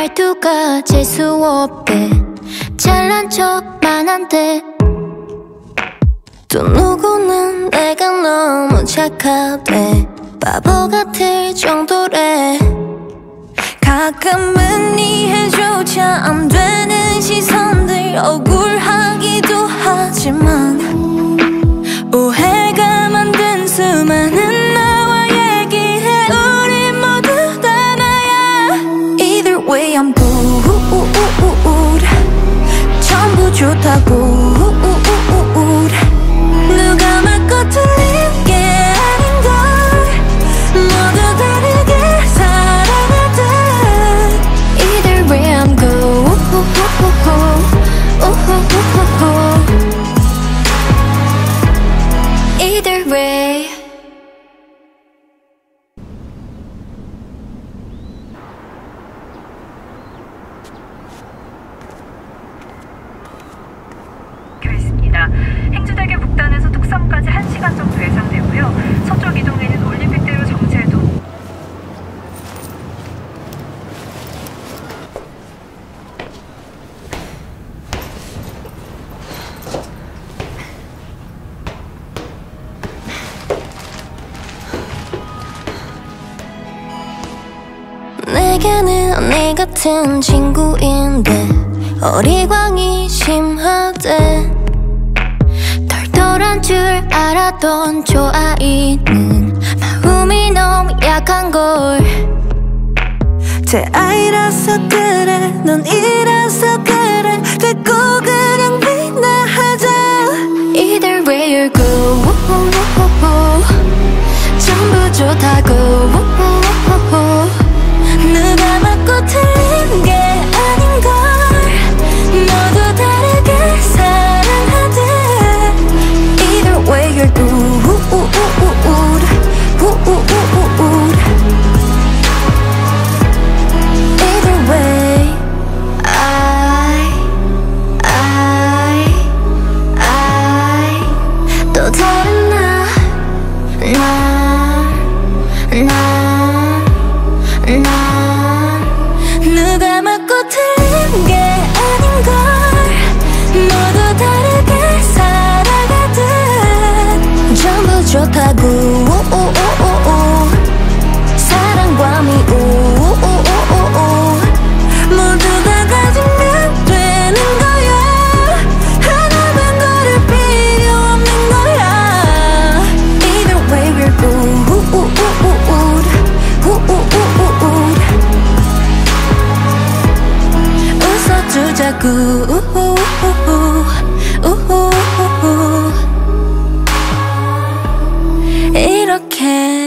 말투가 재수없대. 잘난 척만 한대. 또 누구는 내가 너무 착하대. 바보 같을 정도래. 가끔은 이해조차 안 되는 시선들 억울 good 전부 좋다고 내게는 언니 같은 친구인데 어리광이 심하대. 털털한 줄 알았던 저 아이는 마음이 너무 약한 걸. 제 아이라서 그래 넌 이라서 그래. 됐고 그냥 빛나하자. Either way you're good 자꾸 우우 우우 우우 이렇게